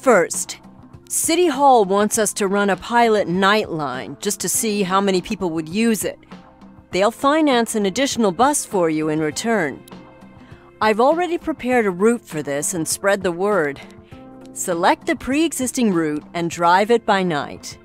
First, City Hall wants us to run a pilot nightline just to see how many people would use it. They'll finance an additional bus for you in return. I've already prepared a route for this and spread the word. Select the pre existing route and drive it by night.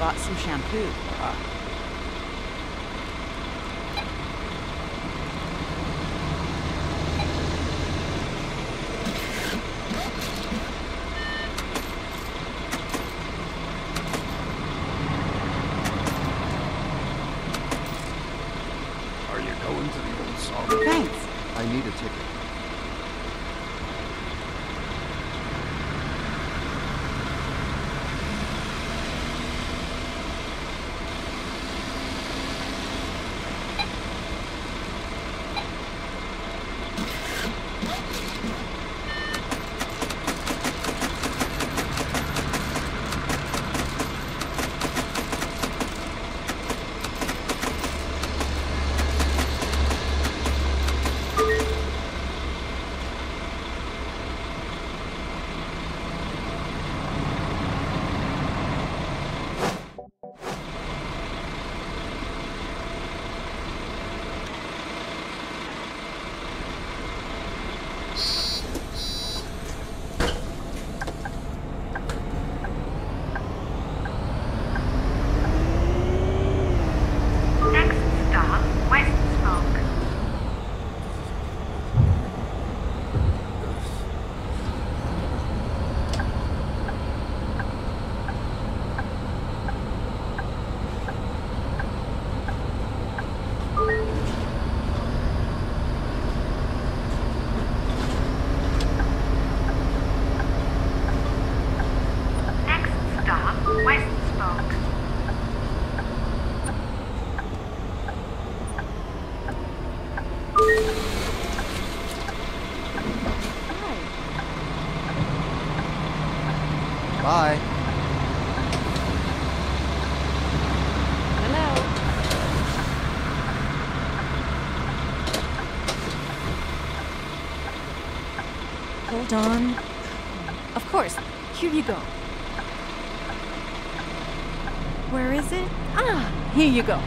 Bought some shampoo. Of course. Here you go. Where is it? Ah, here you go.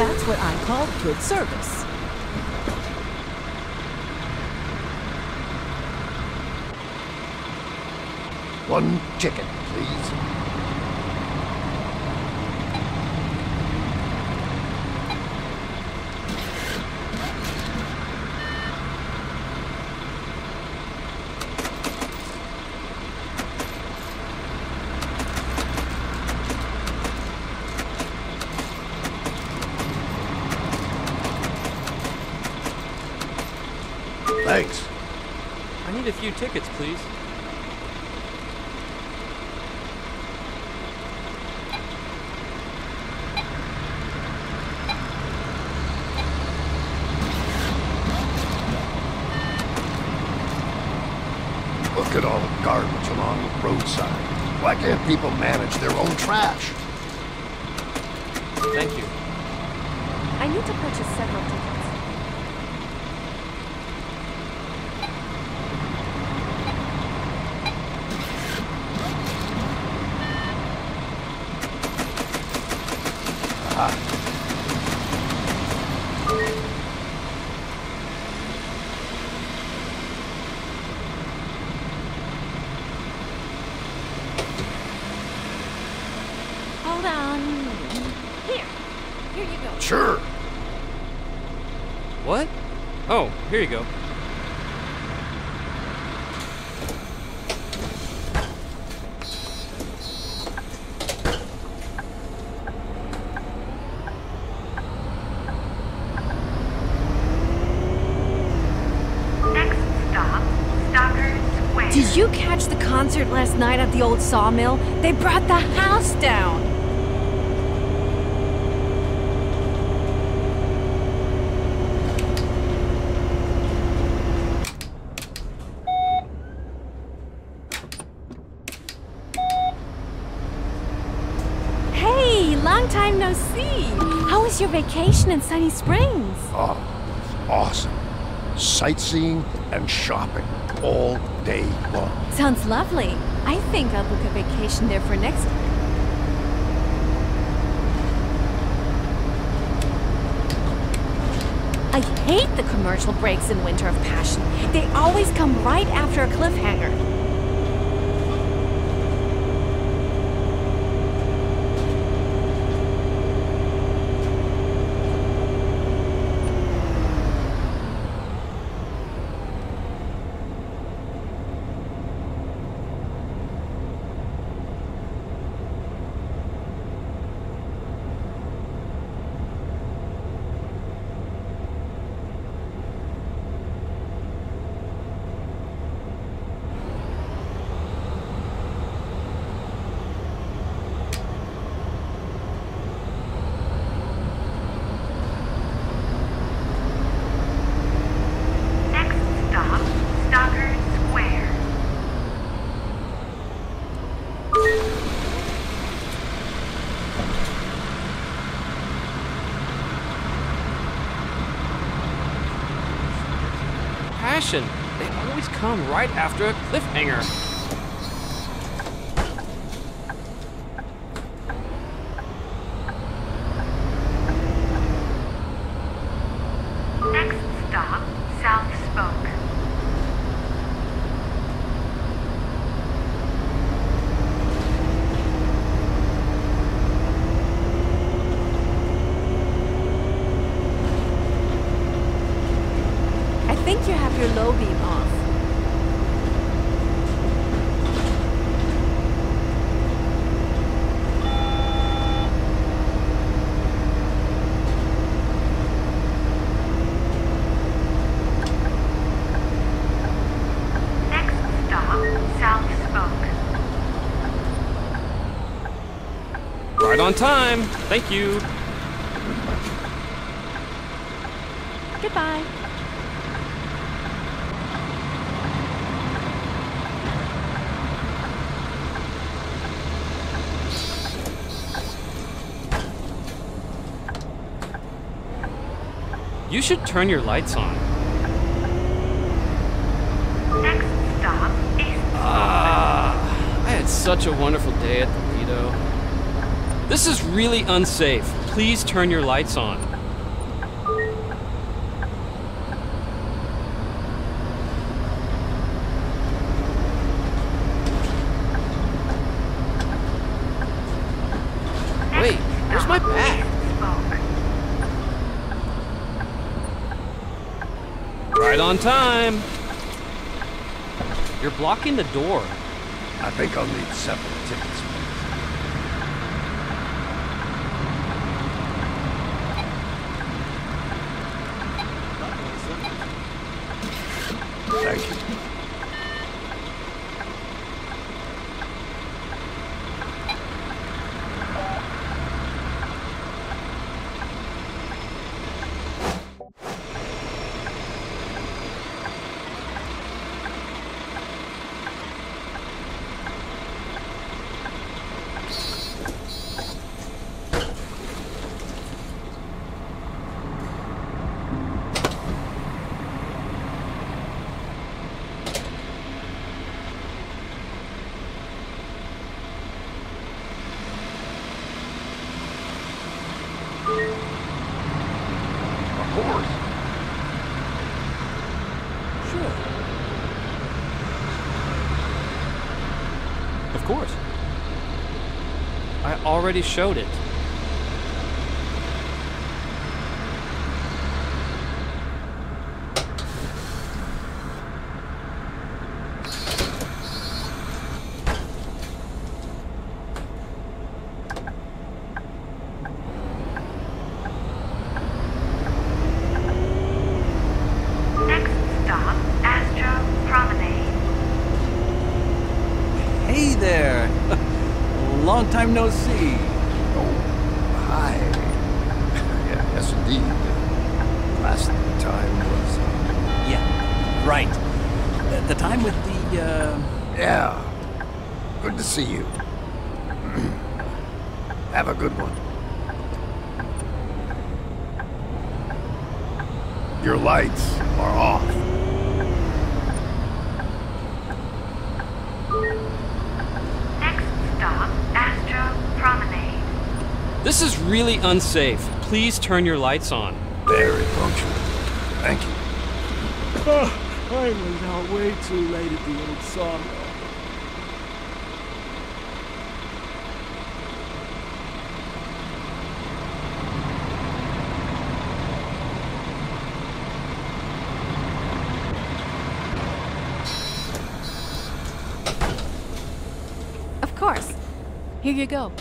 That's what I call good service. One ticket, please. Thanks. I need a few tickets, please. Look at all the garbage along the roadside. Why can't people manage their own trash? Thank you. I need to purchase several tickets. Hold on. Here. Here you go. Sure. What? Oh, here you go. Did you catch the concert last night at the old sawmill? They brought the house down. Hey, long time no see. How was your vacation in Sunny Springs? Oh, awesome. Sightseeing and shopping all day long. Sounds lovely. I think I'll book a vacation there for next. I hate the commercial breaks in Winter of Passion. They always come right after a cliffhanger. Next stop, Stockard Square. Passion. They always come right after a cliffhanger. Next stop, South Spoke. I think you have your low beam off. Next stop, South Spoke. Right on time. Thank you. Goodbye. You should turn your lights on. Next stop, East Ah, I had such a wonderful day at the Lido. This is really unsafe. Please turn your lights on. Wait, where's my bag? Right on time. You're blocking the door. I think I'll need several tickets. Of course. Sure. Of course. I already showed it. Next stop, Astro Promenade. Hey there! Long time no see. Oh, hi. yeah, yes, indeed. Last time was... uh, Yeah, right. The time with the, uh... Yeah. Good to see you. Have a good one. Your lights are off. Next stop, Astro Promenade. This is really unsafe. Please turn your lights on. Very punctual. Thank you. I was out way too late at the old sawmill. Of course. Here you go.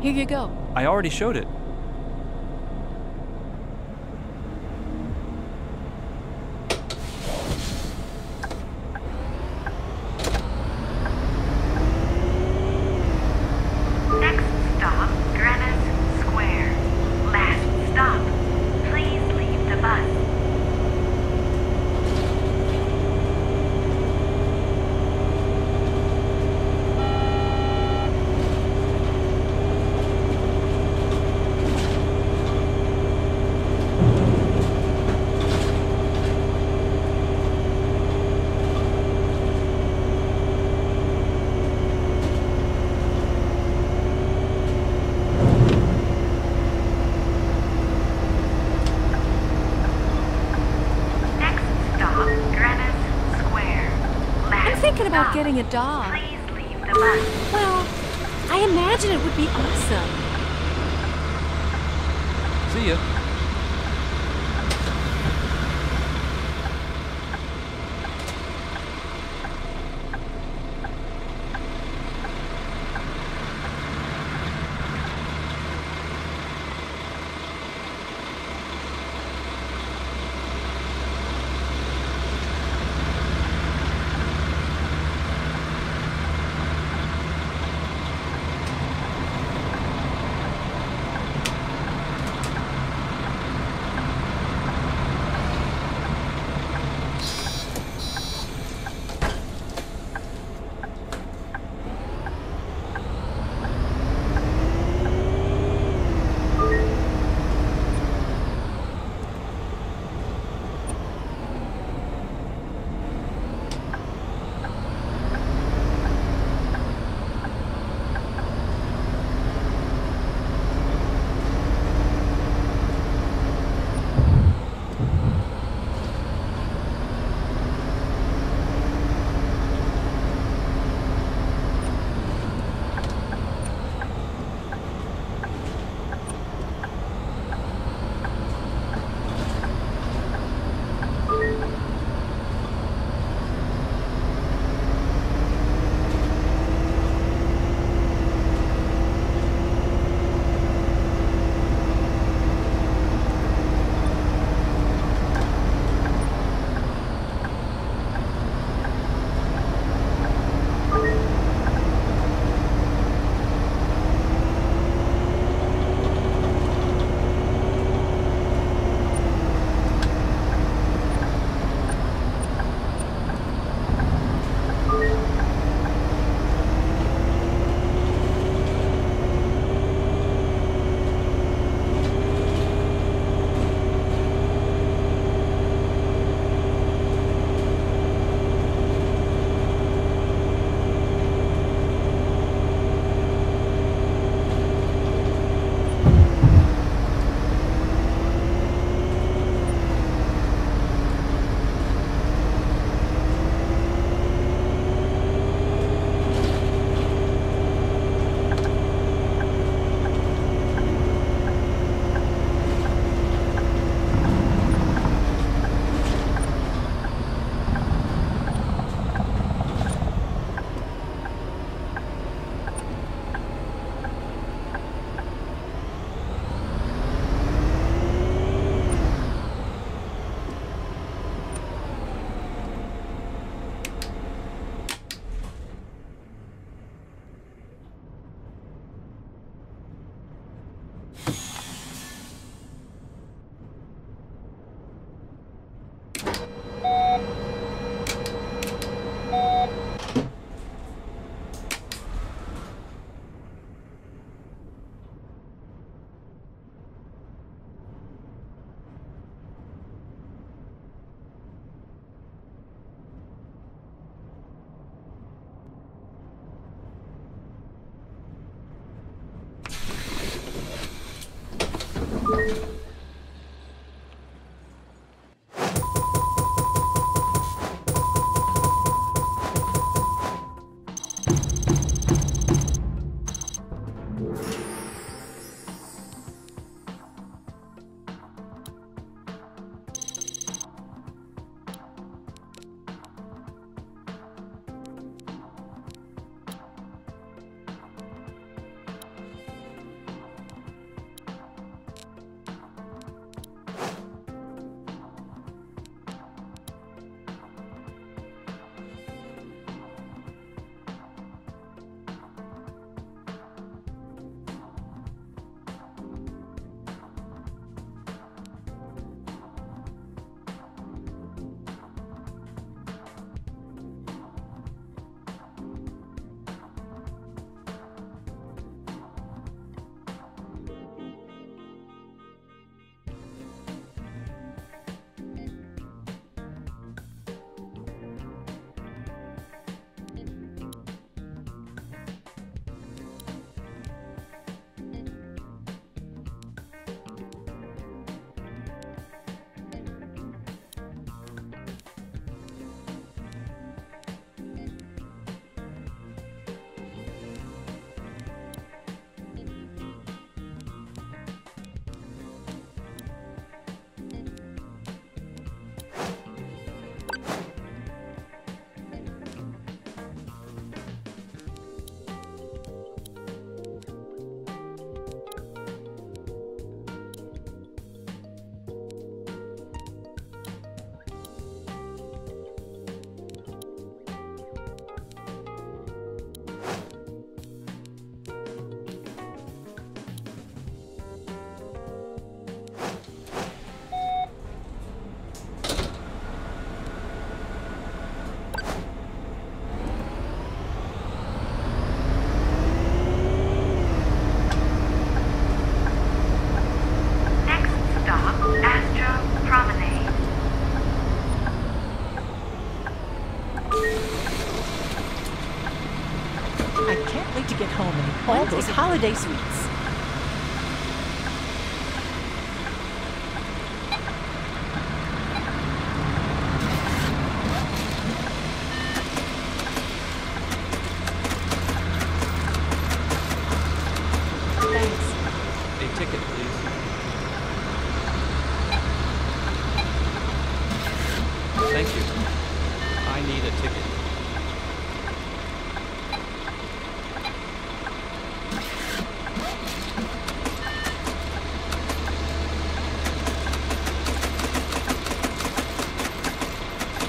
Here you go. I already showed it. Next stop, Greenwich Square. Last stop. Please leave the bus. Next stop, Greenwich Square. Last I'm thinking about getting a dog. Well, I imagine it would be awesome. See ya. Holiday sweets. Thanks. A ticket, please. Thank you. I need a ticket.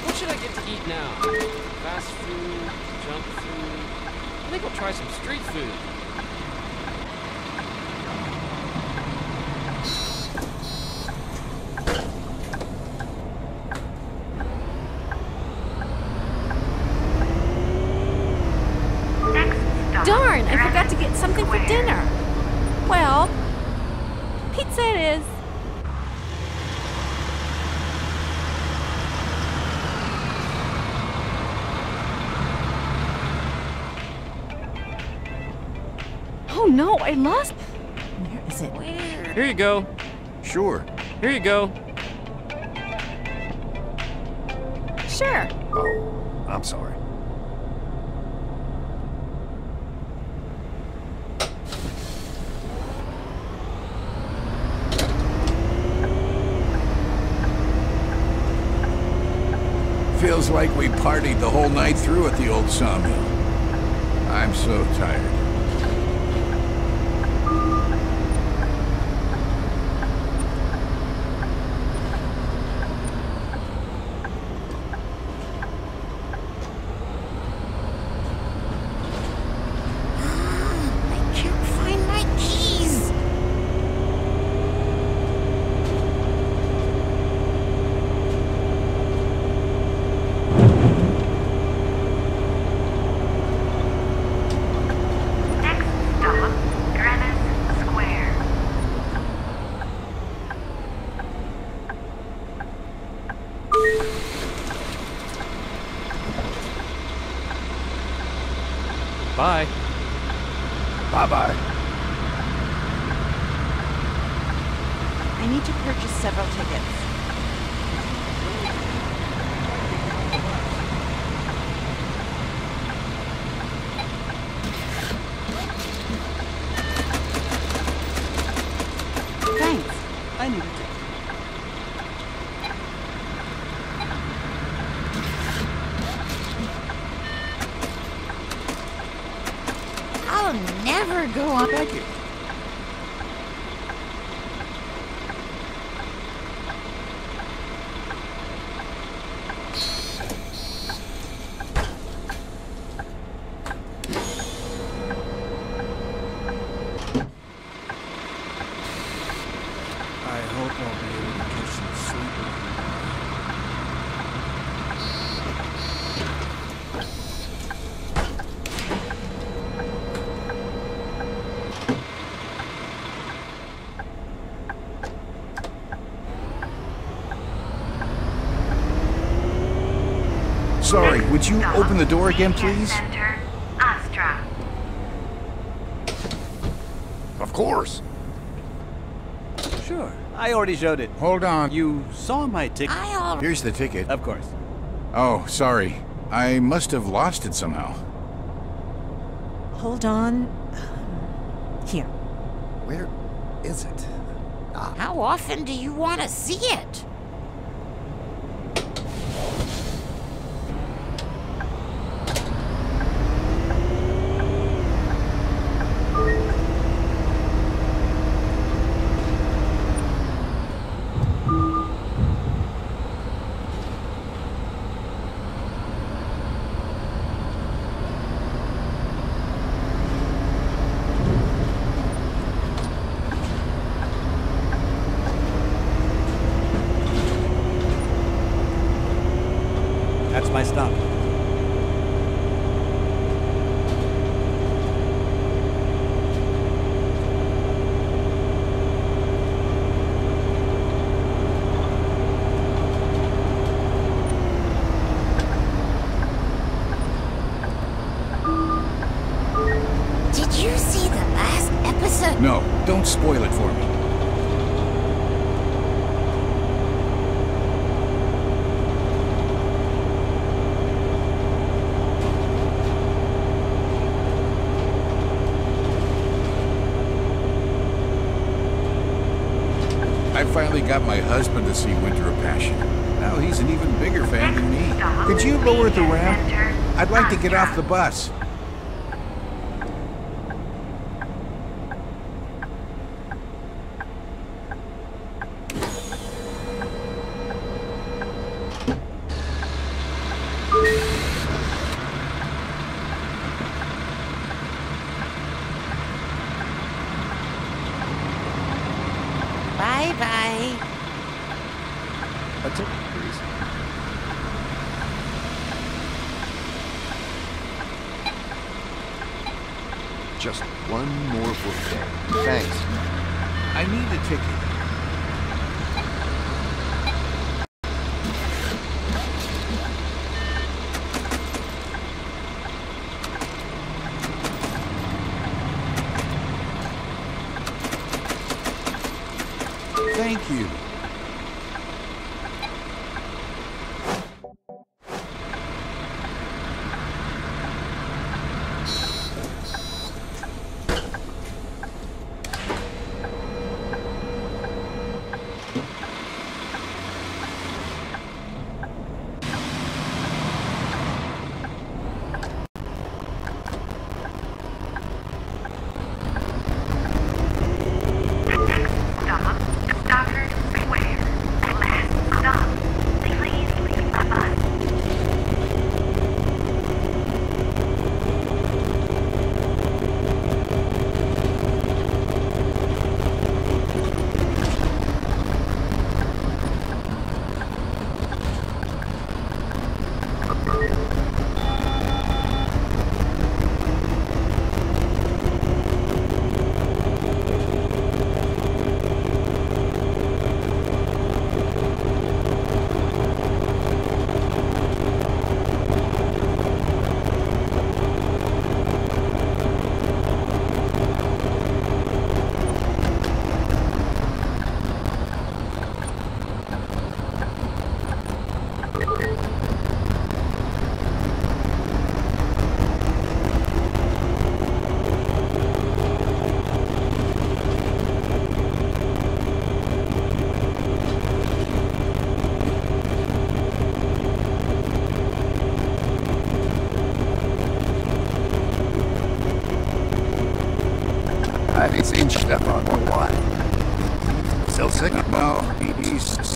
What should I get to eat now? Fast food, junk food. I think I'll try some street food. Next stop. Darn, I forgot to Granite get something for Square. dinner. Well, pizza it is. No, I lost. Where is it? Here you go. Sure. Here you go. Sure. Oh, I'm sorry. Feels like we partied the whole night through at the old sawmill. I'm so tired. I can't find my keys. Next stop, Granite Square. Bye. Bye-bye. I need to purchase several tickets. Thanks. I need a ticket. I'll never go on. Thank you. I hope I'll be able to catch some sleep. Sorry, Next would you stop, open the door again, please? Center, Astra. Of course. Sure. I already showed it. Hold on. You saw my ticket. I already. Here's the ticket. Of course. Oh, sorry. I must have lost it somehow. Hold on. Um, Here. Where is it? How often do you want to see it? got my husband to see Winter of Passion. Now he's an even bigger fan than me. Could you lower the ramp? I'd like to get off the bus.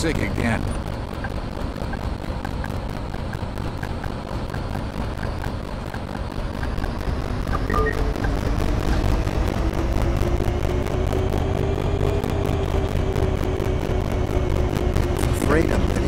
sick again. Freedom.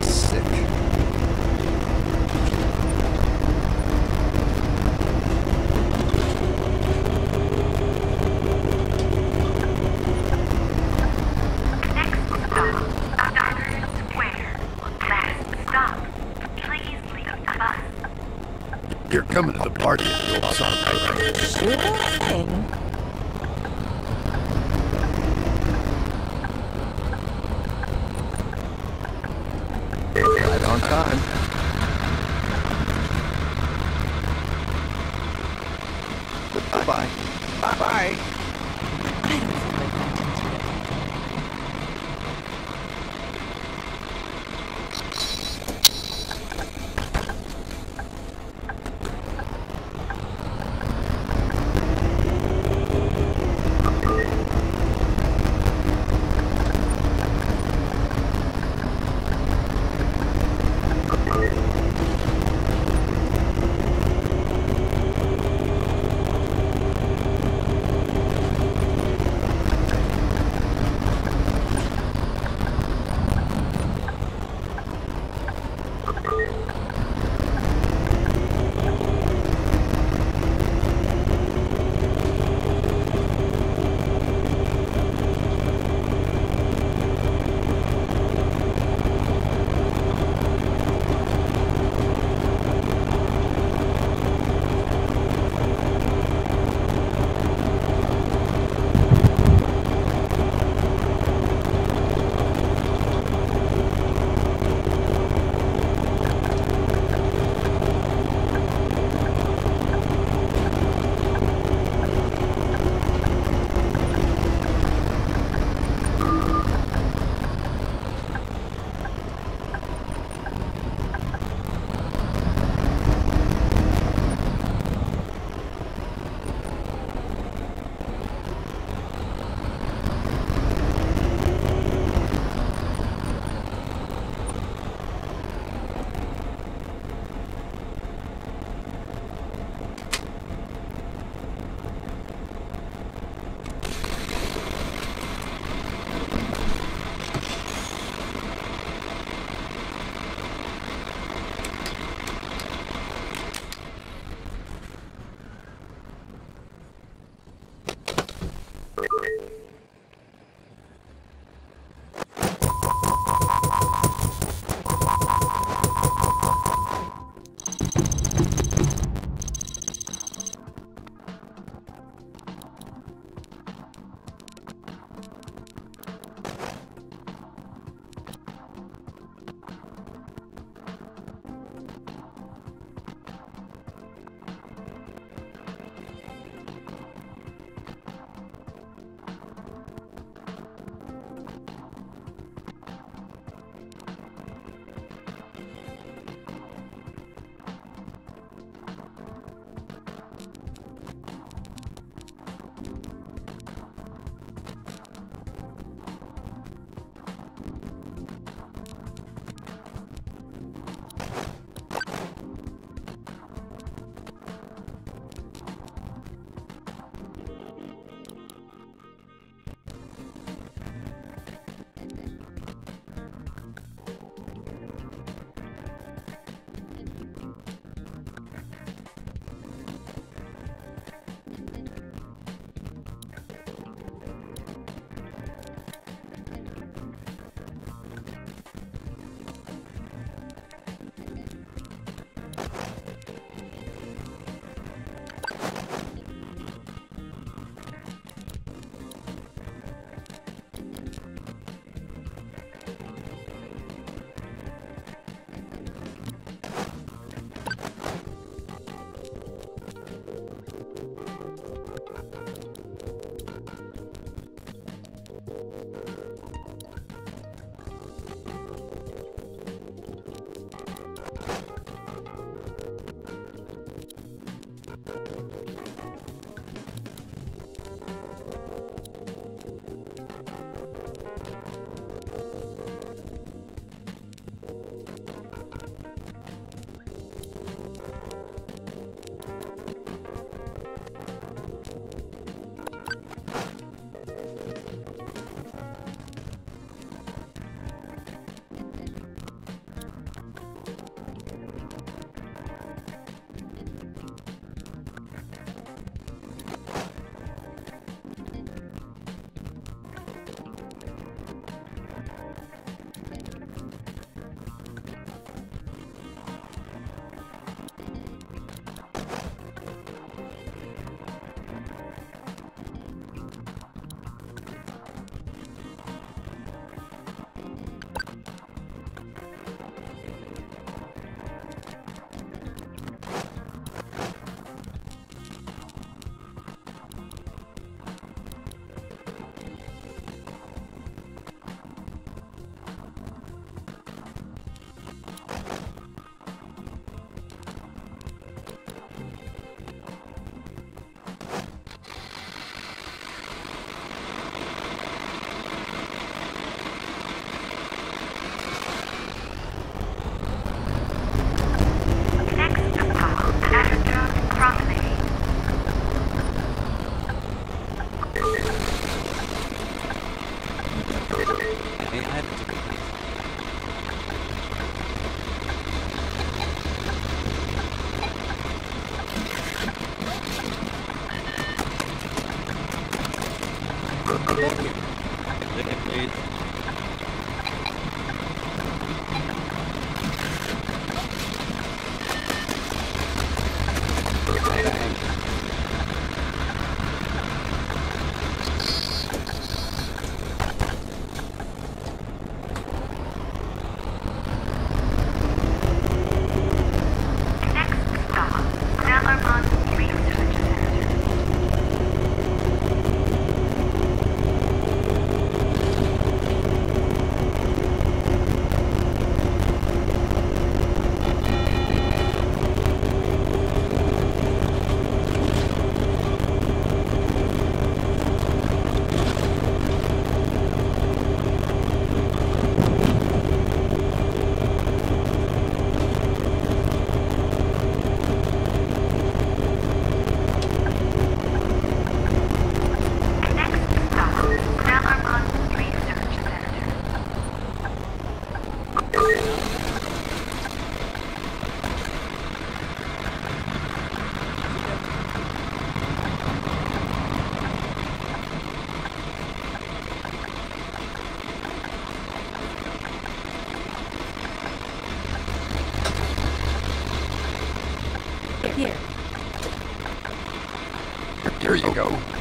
go.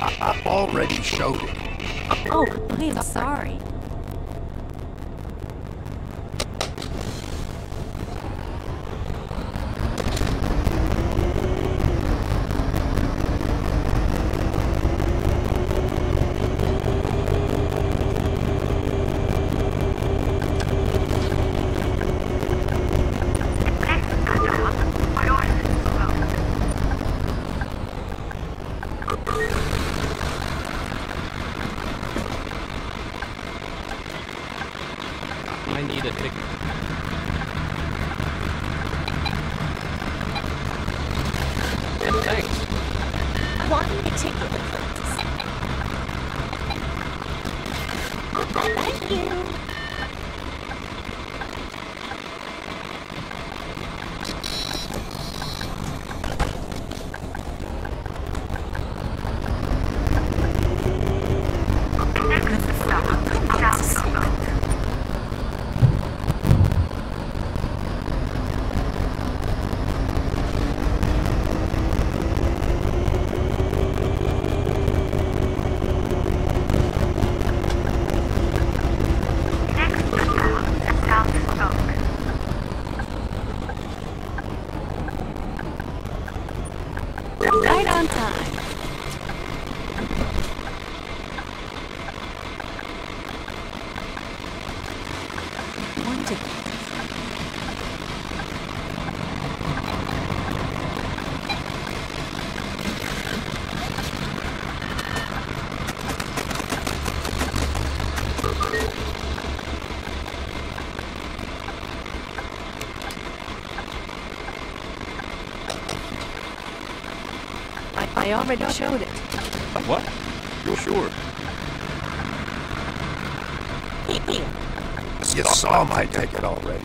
I, I already showed it. Oh, please, sir. I already showed it. What? You're sure? You saw my ticket already.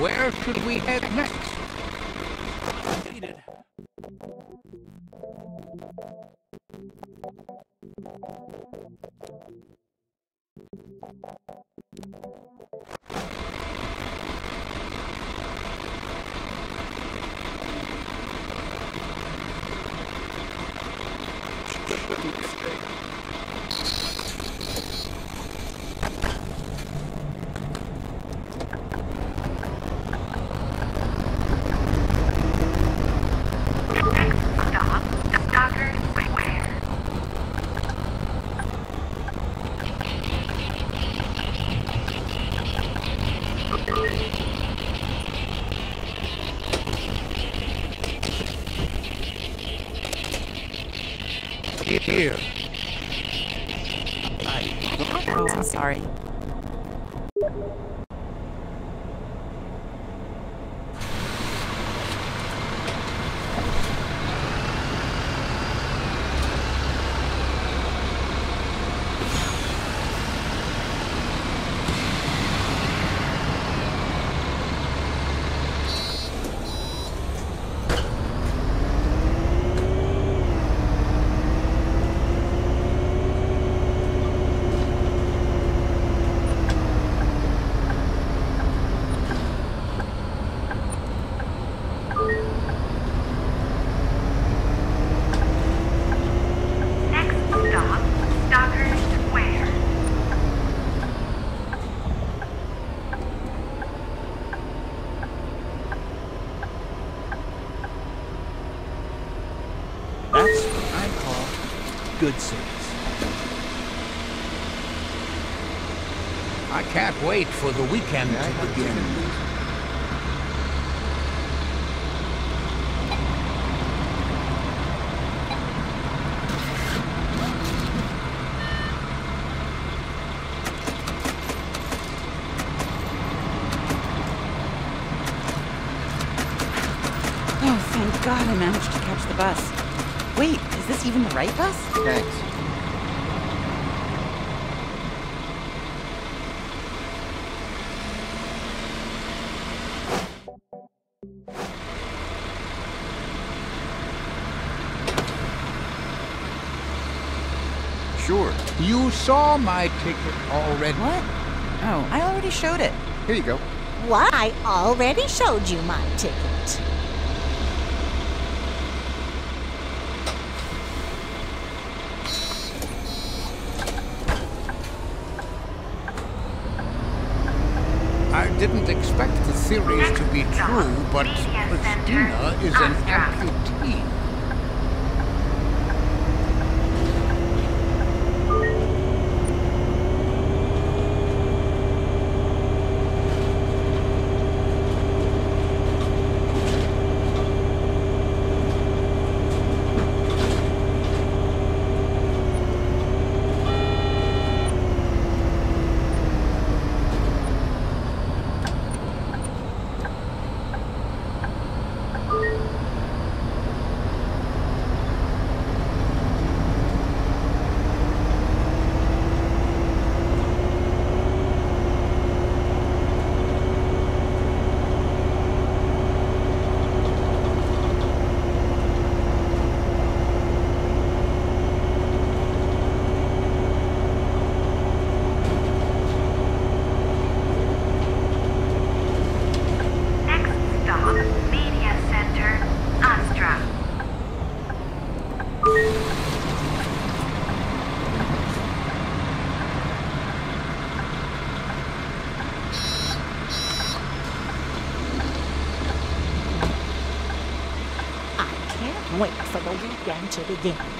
Where should we head next? Wait for the weekend to begin. Oh, thank God I managed to catch the bus. Wait, is this even the right bus? Thanks. You saw my ticket already. What? Oh, I already showed it. Here you go. Why, I already showed you my ticket. I didn't expect the theories to be true, but Christina is an amputee. Next stop, Media Center, Astra. I can't wait for the weekend